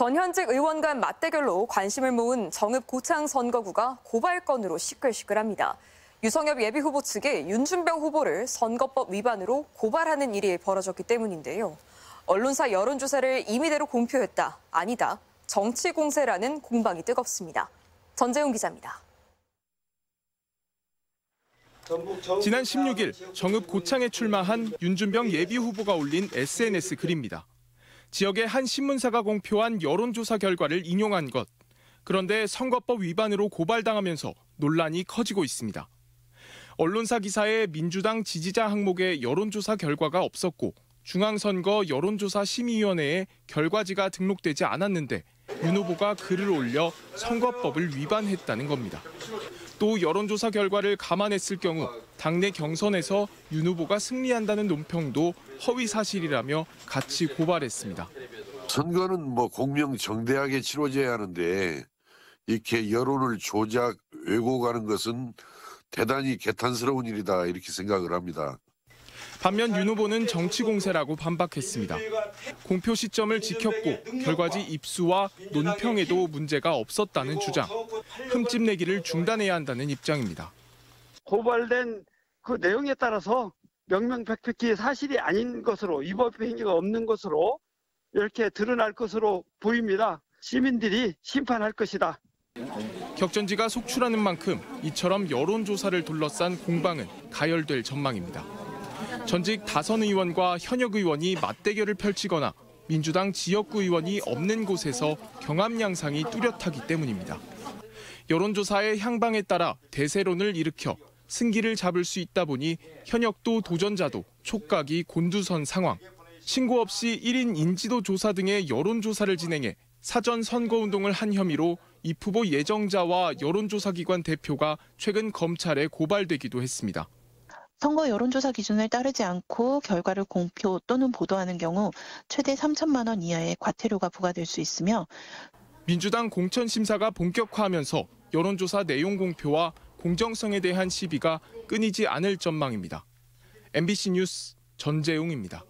전현직 의원 간 맞대결로 관심을 모은 정읍 고창 선거구가 고발건으로 시끌시끌합니다. 유성엽 예비후보 측이 윤준병 후보를 선거법 위반으로 고발하는 일이 벌어졌기 때문인데요. 언론사 여론조사를 임의대로 공표했다, 아니다, 정치 공세라는 공방이 뜨겁습니다. 전재훈 기자입니다. 지난 16일 정읍 고창에 출마한 윤준병 예비 후보가 올린 SNS 글입니다. 지역의 한 신문사가 공표한 여론조사 결과를 인용한 것. 그런데 선거법 위반으로 고발당하면서 논란이 커지고 있습니다. 언론사 기사에 민주당 지지자 항목에 여론조사 결과가 없었고 중앙선거 여론조사 심의위원회에 결과지가 등록되지 않았는데 윤 후보가 글을 올려 선거법을 위반했다는 겁니다. 또 여론조사 결과를 감안했을 경우 당내 경선에서 윤 후보가 승리한다는 논평도 허위 사실이라며 같이 고발했습니다. 선거는 뭐 공명정대하게 치러져야 하는데 이렇게 여론을 조작 왜곡하는 것은 대단히 개탄스러운 일이다 이렇게 생각을 합니다. 반면 윤 후보는 정치 공세라고 반박했습니다. 공표 시점을 지켰고 결과지 입수와 논평에도 문제가 없었다는 주장. 흠집 내기를 중단해야 한다는 입장입니다. 고발된 그 내용에 따라서 명명백백히 사실이 아닌 것으로 위법 행위가 없는 것으로 이렇게 드러날 것으로 보입니다. 시민들이 심판할 것이다. 격전지가 속출하는 만큼 이처럼 여론조사를 둘러싼 공방은 가열될 전망입니다. 전직 다선 의원과 현역 의원이 맞대결을 펼치거나 민주당 지역구 의원이 없는 곳에서 경합 양상이 뚜렷하기 때문입니다. 여론조사의 향방에 따라 대세론을 일으켜 승기를 잡을 수 있다 보니 현역도 도전자도 촉각이 곤두선 상황. 신고 없이 1인 인지도 조사 등의 여론조사를 진행해 사전 선거운동을 한 혐의로 이 후보 예정자와 여론조사기관 대표가 최근 검찰에 고발되기도 했습니다. 선거 여론조사 기준을 따르지 않고 결과를 공표 또는 보도하는 경우 최대 3천만 원 이하의 과태료가 부과될 수 있으며 민주당 공천 심사가 본격화하면서 여론조사 내용 공표와 공정성에 대한 시비가 끊이지 않을 전망입니다. MBC 뉴스 전재웅입니다.